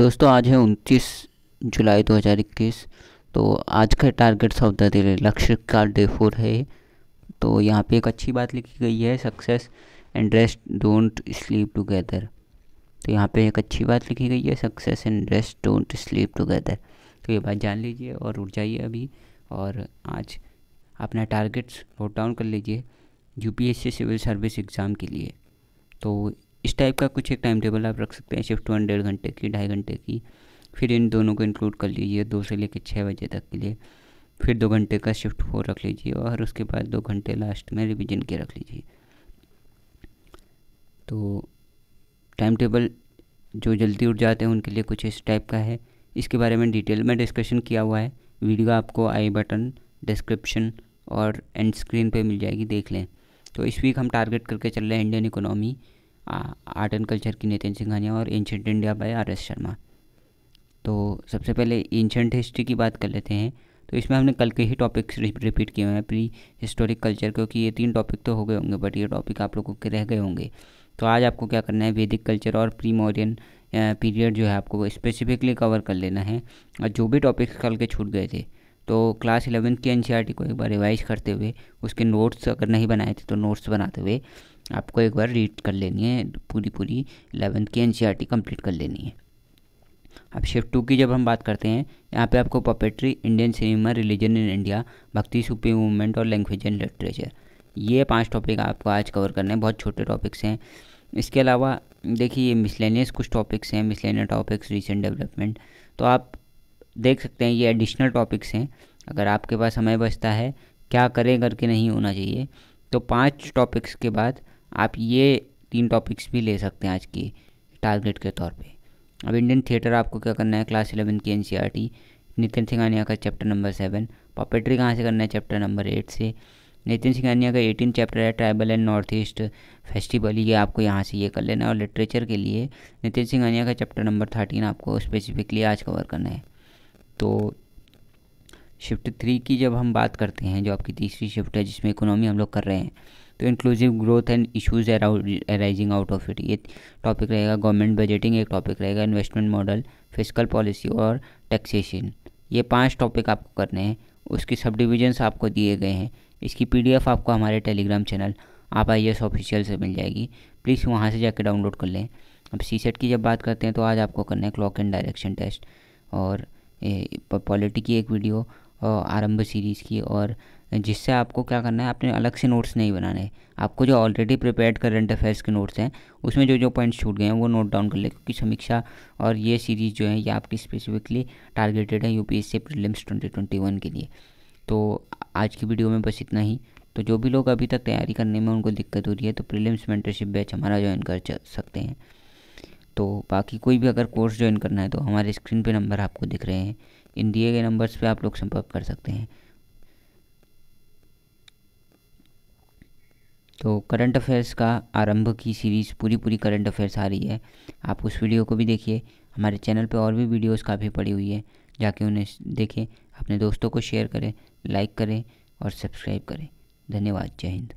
दोस्तों, आज है उनतीस जुलाई 2021 तो आज का टारगेट्स ऑफ़ द डे लक्ष्य का डे फोर है। तो यहाँ पे एक अच्छी बात लिखी गई है success and rest don't sleep together तो यहाँ पे एक अच्छी बात लिखी गई है success and rest don't sleep together तो ये बात जान लीजिए और उठ जाइए अभी और आज अपना टारगेट्स नोट डाउन कर लीजिए यूपीएससी सिविल सर्विस एग्ज़ाम के लिए। तो इस टाइप का कुछ एक टाइम टेबल आप रख सकते हैं शिफ्ट वन डेढ़ घंटे की, ढाई घंटे की, फिर इन दोनों को इंक्लूड कर लीजिए दो से लेकर छः बजे तक के लिए, फिर दो घंटे का शिफ्ट फोर रख लीजिए और उसके बाद दो घंटे लास्ट में रिविजन के रख लीजिए। तो टाइम टेबल जो जल्दी उठ जाते हैं उनके लिए कुछ इस टाइप का है। इसके बारे में डिटेल में डिस्कशन किया हुआ है। वीडियो आपको आई बटन डिस्क्रिप्शन और एंड स्क्रीन पे मिल जाएगी, देख लें। तो इस वीक हम टारगेट करके चल रहे हैं Indian economy art and culture की नितिन सिंघानिया और ancient India by R S Sharma. तो सबसे पहले एंशंट हिस्ट्री की बात कर लेते हैं। तो इसमें हमने कल के ही टॉपिक्स रिपीट किए हुए हैं प्री हिस्टोरिक कल्चर क्योंकि ये तीन टॉपिक तो हो गए होंगे बट ये टॉपिक आप लोगों के रह गए होंगे। तो आज आपको क्या करना है वैदिक कल्चर और प्री मॉडर्न पीरियड जो है आपको स्पेसिफिकली कवर कर लेना है। और जो भी टॉपिक्स कल के छूट गए थे तो क्लास इलेवेंथ की एन को एक बार रिवाइज करते हुए, उसके नोट्स अगर नहीं बनाए थे तो नोट्स बनाते हुए आपको एक बार रीड कर लेनी है, पूरी पूरी इलेवेंथ की एनसीईआरटी कंप्लीट कर लेनी है। अब शिफ्ट टू की जब हम बात करते हैं, यहाँ पे आपको puppetry Indian cinema religion in India Bhakti Sufi movement और लैंग्वेज एंड लिटरेचर ये पाँच टॉपिक आपको आज कवर करने हैं, बहुत छोटे टॉपिक्स हैं। इसके अलावा, देखिए ये मिसलेनियस कुछ टॉपिक्स हैं मिसलेनियस टॉपिक्स रिसेंट डेवलपमेंट तो आप देख सकते हैं, ये एडिशनल टॉपिक्स हैं। अगर आपके पास समय बचता है, क्या करें, करके नहीं होना चाहिए। तो पाँच टॉपिक्स के बाद आप ये तीन टॉपिक्स भी ले सकते हैं आज की टारगेट के तौर पे। अब इंडियन थिएटर आपको क्या करना है? क्लास इलेवन की एन नितिन सिंघानिया का चैप्टर नंबर सेवन पॉपेट्री कहाँ से करना है? चैप्टर नंबर एट से। नितिन सिंघानिया का एटीन चैप्टर है tribal and north east festival ये आपको यहाँ से ये कर लेना है। और लिटरेचर के लिए नितिन सिंघानिया का चैप्टर नंबर थर्टीन आपको स्पेसिफिकली आज कवर करना है। तो शिफ्ट थ्री की जब हम बात करते हैं, जो आपकी तीसरी शिफ्ट है, जिसमें इकोनॉमी हम लोग कर रहे हैं तो inclusive growth and issues arising out of it ये टॉपिक रहेगा गवर्नमेंट बजटिंग एक टॉपिक रहेगा इन्वेस्टमेंट मॉडल फ़िज़िकल पॉलिसी और टैक्सेशन ये पाँच टॉपिक आपको करने हैं। उसकी सब डिविजन्स आपको दिए गए हैं। इसकी पीडीएफ आपको हमारे टेलीग्राम चैनल आप आई एस ऑफिशियल से मिल जाएगी। प्लीज़ वहाँ से जाकर डाउनलोड कर लें। अब सी सेट की जब बात करते हैं तो आज आपको करना है क्लॉक एंड डायरेक्शन टेस्ट और पॉलिटी की एक वीडियो आरंभ सीरीज़ की और जिससे आपको क्या करना है, आपने अलग से नोट्स नहीं बनाने। आपको जो ऑलरेडी प्रिपेयर्ड करंट अफेयर्स के नोट्स हैं, उसमें जो जो पॉइंट्स छूट गए हैं, वो नोट डाउन कर ले, क्योंकि समीक्षा और ये सीरीज़ जो है, ये आपकी स्पेसिफिकली टारगेटेड है यूपीएससी प्रीलिम्स 2021 के लिए। तो आज की वीडियो में बस इतना ही। तो जो भी लोग अभी तक तैयारी करने में उनको दिक्कत हो रही है तो प्रीलिम्स मेंटरशिप बैच हमारा ज्वाइन कर सकते हैं। तो बाकी कोई भी अगर कोर्स ज्वाइन करना है तो हमारे स्क्रीन पे नंबर आपको दिख रहे हैं। इन दिए गए नंबर्स पे आप लोग संपर्क कर सकते हैं। तो करंट अफेयर्स का आरंभ की सीरीज़ पूरी पूरी करंट अफेयर्स आ रही है। आप उस वीडियो को भी देखिए। हमारे चैनल पे और भी वीडियोस काफ़ी पड़ी हुई है, जाके उन्हें देखें, अपने दोस्तों को शेयर करें लाइक करें और सब्सक्राइब करें। धन्यवाद, जय हिंद।